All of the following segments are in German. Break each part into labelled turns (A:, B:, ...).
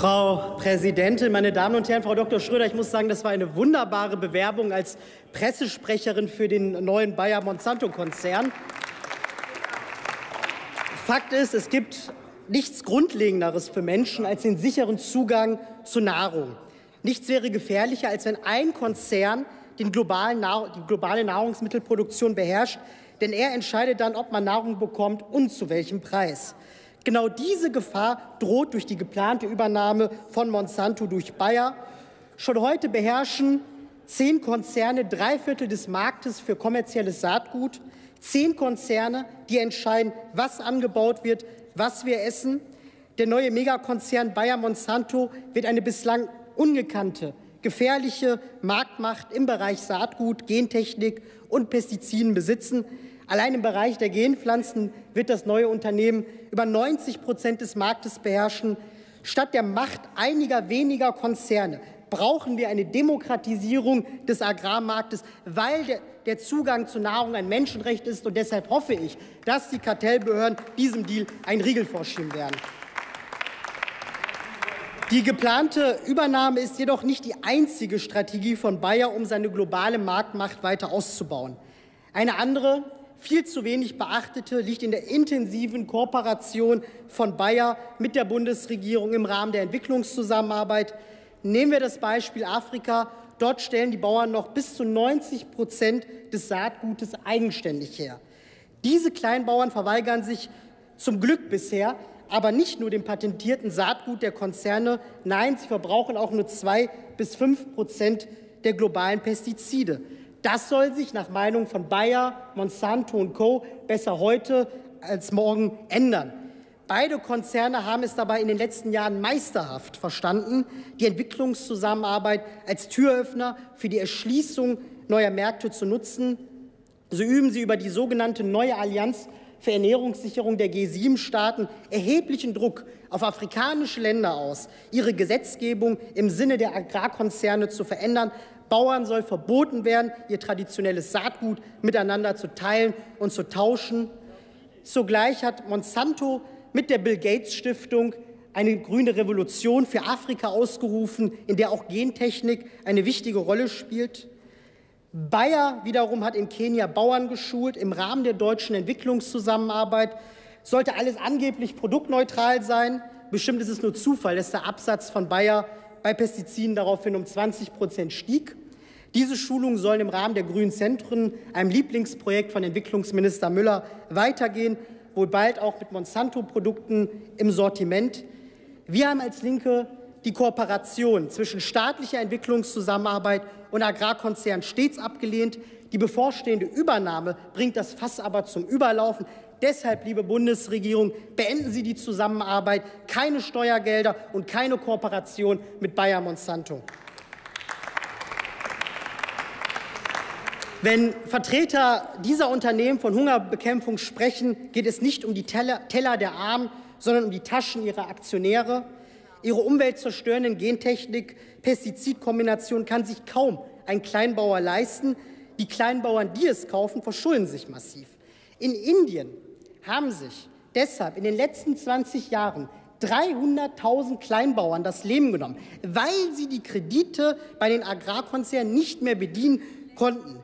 A: Frau Präsidentin, meine Damen und Herren, Frau Dr. Schröder, ich muss sagen, das war eine wunderbare Bewerbung als Pressesprecherin für den neuen Bayer-Monsanto-Konzern. Fakt ist, es gibt nichts Grundlegenderes für Menschen als den sicheren Zugang zu Nahrung. Nichts wäre gefährlicher, als wenn ein Konzern den globalen, die globale Nahrungsmittelproduktion beherrscht, denn er entscheidet dann, ob man Nahrung bekommt und zu welchem Preis. Genau diese Gefahr droht durch die geplante Übernahme von Monsanto durch Bayer. Schon heute beherrschen zehn Konzerne drei Viertel des Marktes für kommerzielles Saatgut. Zehn Konzerne, die entscheiden, was angebaut wird, was wir essen. Der neue Megakonzern Bayer Monsanto wird eine bislang ungekannte, gefährliche Marktmacht im Bereich Saatgut, Gentechnik und Pestiziden besitzen. Allein im Bereich der Genpflanzen wird das neue Unternehmen über 90 Prozent des Marktes beherrschen. Statt der Macht einiger weniger Konzerne brauchen wir eine Demokratisierung des Agrarmarktes, weil der, der, Zugang zu Nahrung ein Menschenrecht ist. Und deshalb hoffe ich, dass die Kartellbehörden diesem Deal einen Riegel vorschieben werden. Die geplante Übernahme ist jedoch nicht die einzige Strategie von Bayer, um seine globale Marktmacht weiter auszubauen. Eine andere viel zu wenig beachtete liegt in der intensiven Kooperation von Bayer mit der Bundesregierung im Rahmen der Entwicklungszusammenarbeit. Nehmen wir das Beispiel Afrika. Dort stellen die Bauern noch bis zu 90 Prozent des Saatgutes eigenständig her. Diese Kleinbauern verweigern sich zum Glück bisher aber nicht nur dem patentierten Saatgut der Konzerne. Nein, sie verbrauchen auch nur zwei bis fünf Prozent der globalen Pestizide. Das soll sich nach Meinung von Bayer, Monsanto und Co. besser heute als morgen ändern. Beide Konzerne haben es dabei in den letzten Jahren meisterhaft verstanden, die Entwicklungszusammenarbeit als Türöffner für die Erschließung neuer Märkte zu nutzen. So üben sie über die sogenannte neue Allianz für Ernährungssicherung der G7-Staaten erheblichen Druck auf afrikanische Länder aus, ihre Gesetzgebung im Sinne der Agrarkonzerne zu verändern, Bauern soll verboten werden, ihr traditionelles Saatgut miteinander zu teilen und zu tauschen. Zugleich hat Monsanto mit der Bill Gates Stiftung eine grüne Revolution für Afrika ausgerufen, in der auch Gentechnik eine wichtige Rolle spielt. Bayer wiederum hat in Kenia Bauern geschult im Rahmen der deutschen Entwicklungszusammenarbeit. Sollte alles angeblich produktneutral sein, bestimmt ist es nur Zufall, dass der Absatz von Bayer bei Pestiziden daraufhin um 20 Prozent stieg. Diese Schulungen sollen im Rahmen der Grünen Zentren, einem Lieblingsprojekt von Entwicklungsminister Müller, weitergehen, wohl bald auch mit Monsanto-Produkten im Sortiment. Wir haben als Linke die Kooperation zwischen staatlicher Entwicklungszusammenarbeit und Agrarkonzernen stets abgelehnt. Die bevorstehende Übernahme bringt das Fass aber zum Überlaufen. Deshalb, liebe Bundesregierung, beenden Sie die Zusammenarbeit, keine Steuergelder und keine Kooperation mit Bayer Monsanto. Wenn Vertreter dieser Unternehmen von Hungerbekämpfung sprechen, geht es nicht um die Teller, Teller der Armen, sondern um die Taschen ihrer Aktionäre. Ihre umweltzerstörenden Gentechnik-Pestizidkombination kann sich kaum ein Kleinbauer leisten. Die Kleinbauern, die es kaufen, verschulden sich massiv. In Indien haben sich deshalb in den letzten 20 Jahren 300.000 Kleinbauern das Leben genommen, weil sie die Kredite bei den Agrarkonzernen nicht mehr bedienen konnten.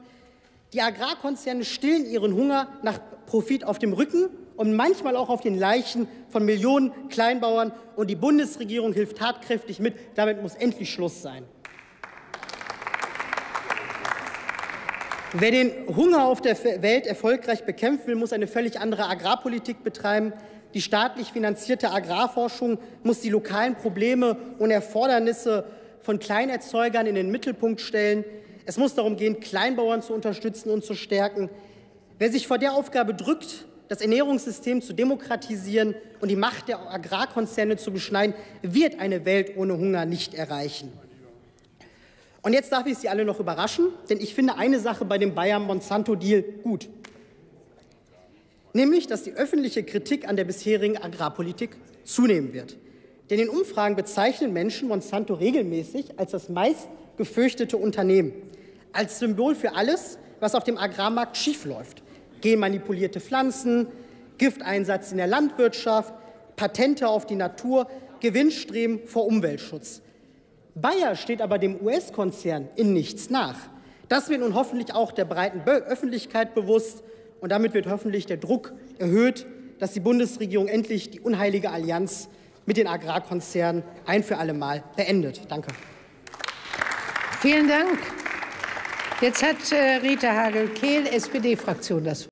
A: Die Agrarkonzerne stillen ihren Hunger nach Profit auf dem Rücken und manchmal auch auf den Leichen von Millionen Kleinbauern. Und die Bundesregierung hilft tatkräftig mit. Damit muss endlich Schluss sein. Wer den Hunger auf der Welt erfolgreich bekämpfen will, muss eine völlig andere Agrarpolitik betreiben. Die staatlich finanzierte Agrarforschung muss die lokalen Probleme und Erfordernisse von Kleinerzeugern in den Mittelpunkt stellen. Es muss darum gehen, Kleinbauern zu unterstützen und zu stärken. Wer sich vor der Aufgabe drückt, das Ernährungssystem zu demokratisieren und die Macht der Agrarkonzerne zu beschneiden, wird eine Welt ohne Hunger nicht erreichen. Und jetzt darf ich Sie alle noch überraschen, denn ich finde eine Sache bei dem Bayern-Monsanto-Deal gut. Nämlich, dass die öffentliche Kritik an der bisherigen Agrarpolitik zunehmen wird. Denn in Umfragen bezeichnen Menschen Monsanto regelmäßig als das meist gefürchtete Unternehmen als Symbol für alles, was auf dem Agrarmarkt schiefläuft. Genmanipulierte Pflanzen, Gifteinsatz in der Landwirtschaft, Patente auf die Natur. Gewinnstreben vor Umweltschutz. Bayer steht aber dem US-Konzern in nichts nach. Das wird nun hoffentlich auch der breiten Öffentlichkeit bewusst. Und damit wird hoffentlich der Druck erhöht, dass die Bundesregierung endlich die unheilige Allianz mit den Agrarkonzernen ein für alle Mal beendet. Danke.
B: Vielen Dank. Jetzt hat äh, Rita Hagel-Kehl, SPD-Fraktion, das